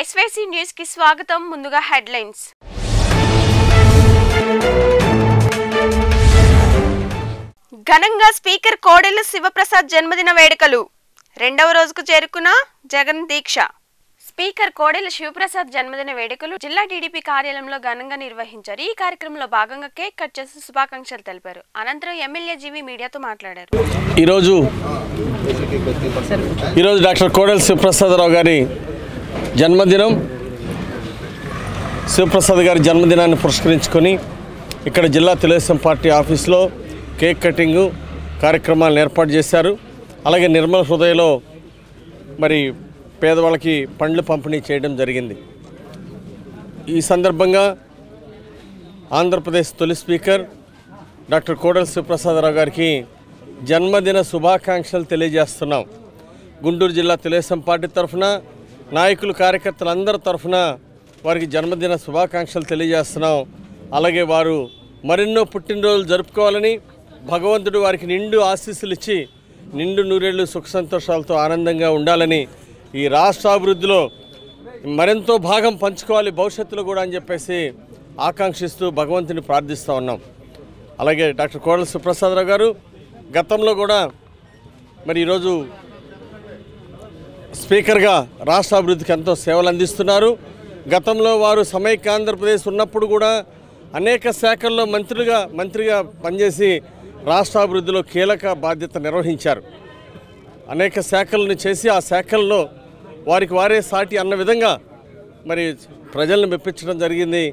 ఎస్వేసి న్యూస్కి స్వాగతం ముందుగా హెడ్లైన్స్. ఘనంగా స్పీకర్ కోడెల శివప్రసాద్ జన్మదిన వేడుకలు. రెండవ రోజుకు చేరుకున్న జగన్ దీక్ష. స్పీకర్ కోడెల శివప్రసాద్ జన్మదిన వేడుకలు జిల్లా టీడీపీ కార్యాలయంలో ఘనంగా నిర్వహించారు. ఈ కార్యక్రమంలో భాగంగా కేక్ కట్ చేసి శుభాకాంక్షలు తెలిపారు. అనంతరం ఎమ్మెల్యే జీవి మీడియాతో మాట్లాడారు. ఈరోజు ఈరోజు డాక్టర్ కోడెల శివప్రసాదరావు గారి జన్మదినం. శివప్రసాద్ గారి జన్మదినాన్ని పురస్కరించుకొని ఇక్కడ జిల్లా తెలుగుదేశం పార్టీ ఆఫీస్లో కేక్ కటింగు కార్యక్రమాలను ఏర్పాటు చేశారు. అలాగే నిర్మల హృదయలో మరి పేదవాళ్ళకి పండ్లు పంపిణీ చేయడం జరిగింది. ఈ సందర్భంగా ఆంధ్రప్రదేశ్ తొలి స్పీకర్ డాక్టర్ కోడల శివప్రసాదరావు గారికి జన్మదిన శుభాకాంక్షలు తెలియజేస్తున్నాం. గుంటూరు జిల్లా తెలుగుదేశం పార్టీ తరఫున నాయకులు కార్యకర్తలందరి తరఫున వారికి జన్మదిన శుభాకాంక్షలు తెలియజేస్తున్నాం. అలాగే వారు మరెన్నో పుట్టినరోజులు జరుపుకోవాలని భగవంతుడు వారికి నిండు ఆశీస్సులు ఇచ్చి నిండు నూరేళ్ళు సుఖ సంతోషాలతో ఆనందంగా ఉండాలని ఈ రాష్ట్ర అభివృద్ధిలో మరెంతో భాగం పంచుకోవాలి భవిష్యత్తులో కూడా అని చెప్పేసి ఆకాంక్షిస్తూ భగవంతుని ప్రార్థిస్తూ ఉన్నాం. అలాగే డాక్టర్ కోడల సుప్రసాదరావు గారు గతంలో కూడా మరి ఈరోజు స్పీకర్గా రాష్ట్ర అభివృద్ధికి ఎంతో సేవలు అందిస్తున్నారు. గతంలో వారు సమైక్య ఆంధ్రప్రదేశ్ ఉన్నప్పుడు కూడా అనేక శాఖల్లో మంత్రులుగా మంత్రిగా పనిచేసి రాష్ట్ర అభివృద్ధిలో కీలక బాధ్యత నిర్వహించారు. అనేక శాఖలను చేసి ఆ శాఖల్లో వారికి వారే సాటి అన్న విధంగా మరి ప్రజలను మెప్పించడం జరిగింది.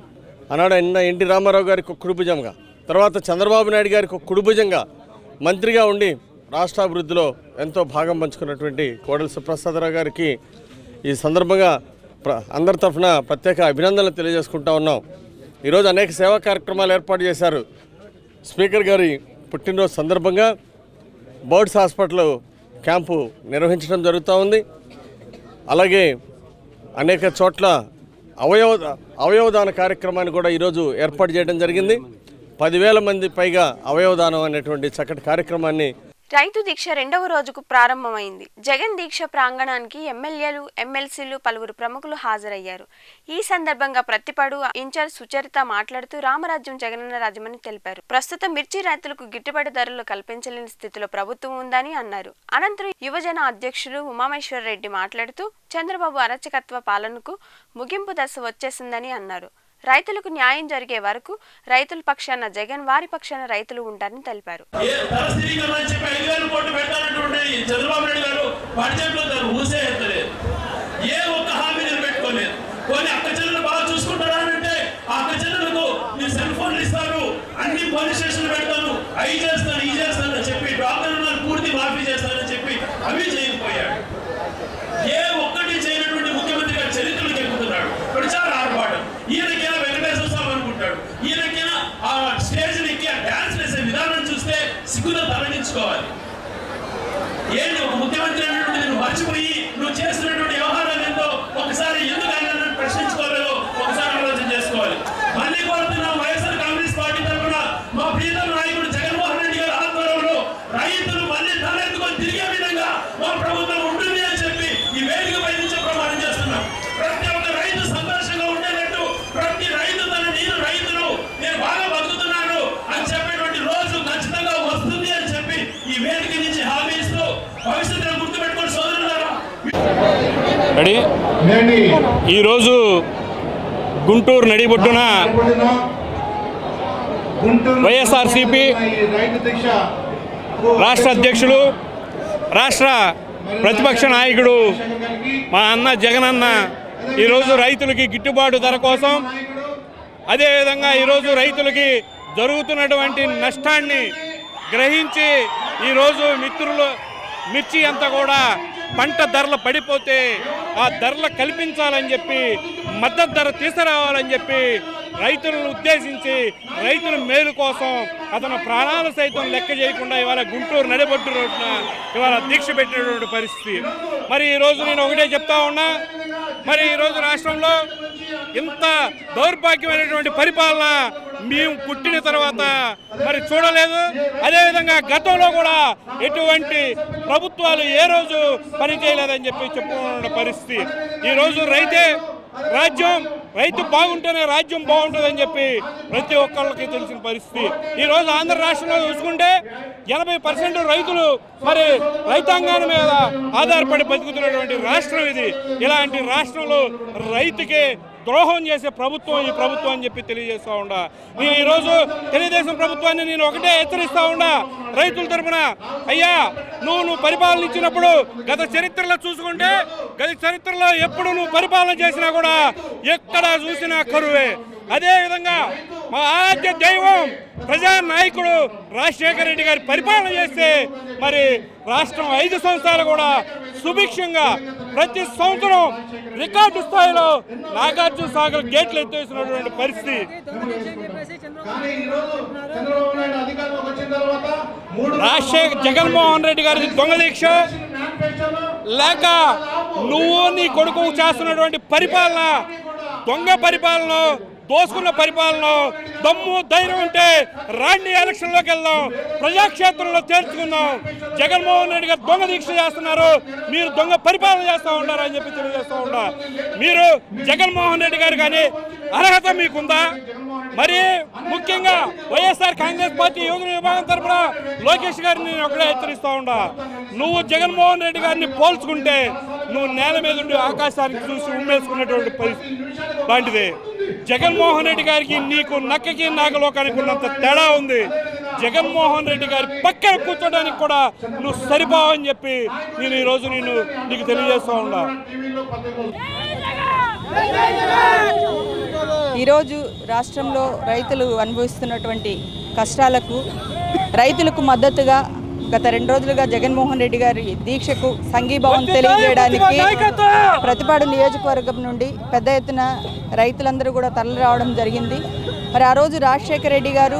అన్నాడు ఎన్న ఎన్టీ రామారావు గారికి ఒక కుడిభుజంగా తర్వాత చంద్రబాబు నాయుడు గారికి ఒక కుడిభుజంగా మంత్రిగా ఉండి రాష్ట్రాభివృద్ధిలో ఎంతో భాగం పంచుకున్నటువంటి కోడలి సుప్రసాదరావు గారికి ఈ సందర్భంగా ప్ర అందరి తరఫున ప్రత్యేక అభినందనలు తెలియజేసుకుంటా ఉన్నాం. ఈరోజు అనేక సేవా కార్యక్రమాలు ఏర్పాటు చేశారు. స్పీకర్ గారి పుట్టినరోజు సందర్భంగా బర్డ్స్ హాస్పిటల్ క్యాంపు నిర్వహించడం జరుగుతూ ఉంది. అలాగే అనేక చోట్ల అవయవ అవయవదాన కార్యక్రమాన్ని కూడా ఈరోజు ఏర్పాటు చేయడం జరిగింది. పదివేల మంది పైగా అవయవదానం అనేటువంటి చక్కటి కార్యక్రమాన్ని రైతు దీక్ష రెండవ రోజుకు ప్రారంభమైంది. జగన్ దీక్ష ప్రాంగణానికి ఎమ్మెల్యేలు ఎమ్మెల్సీలు పలువురు ప్రముఖులు హాజరయ్యారు. ఈ సందర్భంగా ప్రతిపడు ఇన్ఛార్జ్ సుచరిత మాట్లాడుతూ రామరాజ్యం జగనన్న రాజ్యమని తెలిపారు. ప్రస్తుతం మిర్చి రైతులకు గిట్టుబాటు ధరలు కల్పించలేని స్థితిలో ప్రభుత్వం ఉందని అన్నారు. అనంతరం యువజన అధ్యక్షులు ఉమామేశ్వర్ రెడ్డి మాట్లాడుతూ చంద్రబాబు అరచకత్వ పాలనకు ముగింపు దశ వచ్చేసిందని అన్నారు. రైతులకు న్యాయం జరిగే వరకు రైతుల పక్షాన జగన్ వారి పక్షాన రైతులు ఉంటారని తెలిపారు. అన్ని పోలీస్ స్టేషన్లు పెడతాను చెప్పి చేస్తాను వేల కోట్లు పెట్టాలంటుంటే ఈ చంద్రబాబు నాయుడు గారు బడ్జెట్లో దాన్ని ఊసే ఎత్తలేదు ఏ ఒక్క హామీ నిలబెట్టుకోలేదు కొన్ని అక్క చెల్లెలు బాగా చూసుకుంటారా అని అంటే ఆ అక్క చెల్లెలకు నేను సెల్ ఫోన్లు ఇస్తాను అన్ని పోలీస్ స్టేషన్లు పెడతాను అవి చేస్తాను ఈ చేస్తాను అని చెప్పి డాక్టర్ రుణాలు పూర్తి మాఫీ చేస్తానని చెప్పి అవి చేయకపోయాడు ఏ ఒక్కటి చేయనటువంటి ముఖ్యమంత్రి గారు చరిత్రలోకి ఎక్కుతున్నాడు ప్రచార ఆర్భాటం ఈయనకైనా వెంకటేశ్వర స్వామి అనుకుంటాడు ఈయనకైనా ఆ స్టేజ్ ఎక్కి ఆ డాన్స్ వేసే విధానం చూస్తే సిగ్గుతో ఏంటి ఒక ముఖ్యమంత్రి అనేటువంటి నువ్వు మర్చిపోయి నువ్వు చేస్తున్నట్టు రెడీ ఈరోజు గుంటూరు గుంటూరు వైఎస్ఆర్సీపీ రాష్ట్ర అధ్యక్షులు రాష్ట్ర ప్రతిపక్ష నాయకుడు మా అన్న జగనన్న ఈరోజు రైతులకి గిట్టుబాటు ధర కోసం అదేవిధంగా ఈరోజు రైతులకి జరుగుతున్నటువంటి నష్టాన్ని గ్రహించి ఈరోజు మిత్రులు మిర్చి అంతా కూడా పంట ధరలు పడిపోతే ఆ ధరలు కల్పించాలని చెప్పి మద్దతు ధర తీసుకురావాలని చెప్పి రైతులను ఉద్దేశించి రైతుల మేలు కోసం అతను ప్రాణాలు సైతం లెక్క చేయకుండా ఇవాళ గుంటూరు నడిబొట్టు రోడ్డున ఇవాళ దీక్ష పెట్టినటువంటి పరిస్థితి. మరి ఈరోజు నేను ఒకటే చెప్తా ఉన్నా మరి ఈరోజు రాష్ట్రంలో ఇంత దౌర్భాగ్యమైనటువంటి పరిపాలన మేము పుట్టిన తర్వాత మరి చూడలేదు. అదేవిధంగా గతంలో కూడా ఎటువంటి ప్రభుత్వాలు ఏ రోజు పనిచేయలేదని చెప్పి చెప్పుకున్న పరిస్థితి. ఈరోజు రైతే రాజ్యం రైతు బాగుంటేనే రాజ్యం బాగుంటుందని చెప్పి ప్రతి ఒక్కళ్ళకి తెలిసిన పరిస్థితి. ఈ రోజు ఆంధ్ర రాష్ట్రంలో చూసుకుంటే ఎనభై పర్సెంట్ రైతులు మరి రైతాంగాన్ని మీద ఆధారపడి బతుకుతున్నటువంటి రాష్ట్రం ఇది. ఇలాంటి రాష్ట్రంలో రైతుకి ద్రోహం చేసే ప్రభుత్వం ఈ ప్రభుత్వం అని చెప్పి తెలియజేస్తా ఉండా. నేను ఈరోజు తెలుగుదేశం ప్రభుత్వాన్ని నేను ఒకటే హెచ్చరిస్తా ఉండా. రైతుల తరపున అయ్యా నువ్వు నువ్వు పరిపాలన ఇచ్చినప్పుడు గత చరిత్రలో చూసుకుంటే గత చరిత్రలో ఎప్పుడు నువ్వు పరిపాలన చేసినా కూడా ఎక్కడ చూసినా కరువే. అదేవిధంగా మా ఆద్య దైవం ప్రజా నాయకుడు రాజశేఖర రెడ్డి గారి పరిపాలన చేస్తే మరి రాష్ట్రం ఐదు సంవత్సరాలు కూడా సుభిక్షంగా ప్రతి సంవత్సరం రికార్డు స్థాయిలో నాగార్జున సాగర్ గేట్లు ఎత్తేసినటువంటి పరిస్థితి. రాజశేఖర్ జగన్మోహన్ రెడ్డి గారి దొంగ దీక్ష లేక నువ్వు నీ కొడుకు చేస్తున్నటువంటి పరిపాలన దొంగ పరిపాలన దోసుకున్న పరిపాలన దమ్ము ధైర్యం ఉంటే రాండి ఎలక్షన్లోకి వెళ్దాం. ప్రజాక్షేత్రంలో తేల్చుకుందాం జగన్మోహన్ రెడ్డి గారు దొంగ దీక్ష చేస్తున్నారు. మీరు దొంగ పరిపాలన చేస్తూ ఉన్నారు అని చెప్పి తెలియజేస్తూ ఉన్నా. మీరు జగన్మోహన్ రెడ్డి గారు కానీ అర్హత మీకుందా? మరి ముఖ్యంగా వైఎస్ఆర్ కాంగ్రెస్ పార్టీ యువజన విభాగం తరఫున లోకేష్ గారిని నేను ఒకటే హెచ్చరిస్తూ ఉండా నువ్వు జగన్మోహన్ రెడ్డి గారిని పోల్చుకుంటే నువ్వు నేల మీద ఉండి ఆకాశానికి చూసి ఉమ్మేసుకున్నటువంటి పరిస్థితి. లాంటిది జగన్మోహన్ రెడ్డి గారికి నీకు నక్కకి నాగలోకానికి ఉన్నంత తేడా ఉంది. జగన్మోహన్ రెడ్డి గారి పక్కన కూర్చోడానికి కూడా నువ్వు సరిపోవని చెప్పి నేను ఈరోజు నేను నీకు తెలియజేస్తా ఉన్నా. ఈరోజు రాష్ట్రంలో రైతులు అనుభవిస్తున్నటువంటి కష్టాలకు రైతులకు మద్దతుగా గత రెండు రోజులుగా జగన్మోహన్ రెడ్డి గారి దీక్షకు సంఘీభావం తెలియజేయడానికి ప్రతిపాడు నియోజకవర్గం నుండి పెద్ద ఎత్తున రైతులందరూ కూడా తరలి రావడం జరిగింది. మరి ఆ రోజు రాజశేఖర రెడ్డి గారు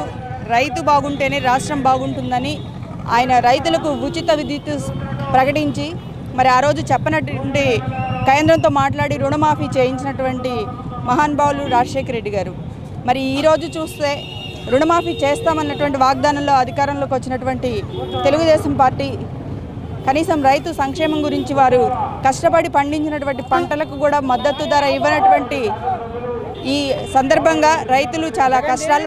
రైతు బాగుంటేనే రాష్ట్రం బాగుంటుందని ఆయన రైతులకు ఉచిత విద్యుత్ ప్రకటించి మరి ఆ రోజు చెప్పనటువంటి కేంద్రంతో మాట్లాడి రుణమాఫీ చేయించినటువంటి మహానుభావులు రాజశేఖర రెడ్డి గారు. మరి ఈరోజు చూస్తే రుణమాఫీ చేస్తామన్నటువంటి వాగ్దానంలో అధికారంలోకి వచ్చినటువంటి తెలుగుదేశం పార్టీ కనీసం రైతు సంక్షేమం గురించి వారు కష్టపడి పండించినటువంటి పంటలకు కూడా మద్దతు ధర ఇవ్వనటువంటి ఈ సందర్భంగా రైతులు చాలా కష్టాలు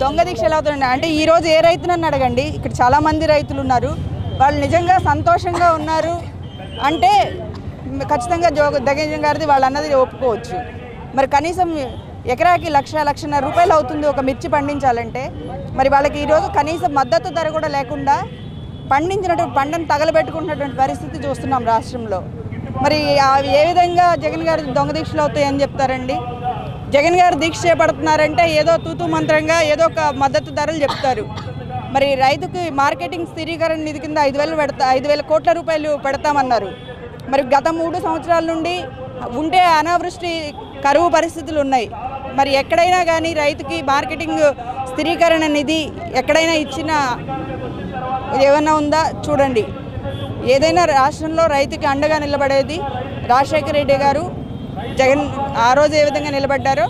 దొంగ దీక్ష ఎలా అవుతున్నాయి. అంటే ఈ రోజు ఏ రైతునని అడగండి? ఇక్కడ చాలా మంది రైతులు ఉన్నారు. వాళ్ళు నిజంగా సంతోషంగా ఉన్నారు. అంటే ఖచ్చితంగా జోగ దగేజం గారిది వాళ్ళు అన్నది ఒప్పుకోవచ్చు. మరి కనీసం ఎకరాకి లక్ష లక్షన్నర రూపాయలు అవుతుంది ఒక మిర్చి పండించాలంటే. మరి వాళ్ళకి ఈరోజు కనీసం మద్దతు ధర కూడా లేకుండా పండించినటువంటి పంటను తగలబెట్టుకుంటున్నటువంటి పరిస్థితి చూస్తున్నాం రాష్ట్రంలో. మరి అవి ఏ విధంగా జగన్ గారి దొంగ దీక్షలు అవుతాయని చెప్తారండి? జగన్ గారు దీక్ష చేపడుతున్నారంటే ఏదో తూతు మంత్రంగా ఏదో ఒక మద్దతు ధరలు చెప్తారు. మరి రైతుకి మార్కెటింగ్ స్థిరీకరణ నిధి కింద ఐదు వేలు పెడతా ఐదు వేల కోట్ల రూపాయలు పెడతామన్నారు. మరి గత మూడు సంవత్సరాల నుండి ఉంటే అనావృష్టి కరువు పరిస్థితులు ఉన్నాయి. మరి ఎక్కడైనా కానీ రైతుకి మార్కెటింగ్ స్థిరీకరణ నిధి ఎక్కడైనా ఇచ్చిన ఏమన్నా ఉందా? చూడండి. ఏదైనా రాష్ట్రంలో రైతుకి అండగా నిలబడేది రాజశేఖర రెడ్డి గారు. జగన్ ఆ రోజు ఏ విధంగా నిలబడ్డారో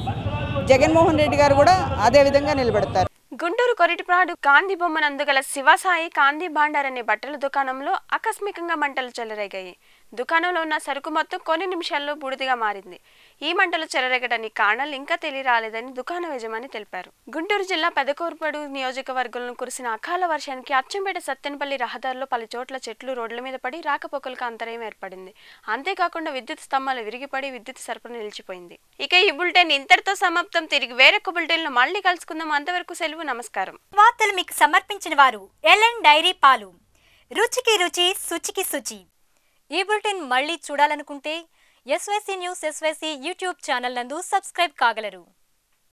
జగన్మోహన్ రెడ్డి గారు కూడా అదే విధంగా నిలబడతారు. గుంటూరు కొరిటిప్రాడు కాంది బొమ్మనందు గల శివసాయి కాంది భాండార్ అనే బట్టల దుకాణంలో ఆకస్మికంగా మంటలు చెలరేగాయి. దుకాణంలో ఉన్న సరుకు మొత్తం కొన్ని నిమిషాల్లో బూడిదిగా మారింది. ఈ మంటలు చెలరేగడానికి కారణాలు ఇంకా తెలియరాలేదని దుకాణ యజమాని తెలిపారు. గుంటూరు జిల్లా పెదకూర్పడు నియోజకవర్గంలో కురిసిన అకాల వర్షానికి అచ్చంపేట సత్తెనపల్లి రహదారిలో పలు చోట్ల చెట్లు రోడ్ల మీద పడి రాకపోకలకు అంతరాయం ఏర్పడింది. అంతేకాకుండా విద్యుత్ స్తంభాలు విరిగిపడి విద్యుత్ సరఫరా నిలిచిపోయింది. ఇక ఈ బులెటిన్ ఇంతటితో సమాప్తం. తిరిగి వేరొక బులెటిన్లో మళ్ళీ కలుసుకుందాం. అంతవరకు సెలవు నమస్కారం. వార్తలు మీకు సమర్పించిన వారు ఎల్ఎన్ డైరీ పాలు. రుచికి రుచి శుచికి శుచి. ఈ బులెటిన్ మళ్ళీ చూడాలనుకుంటే SYC news SYC YouTube channel నందు సబ్స్క్రైబ్ కాగలరు.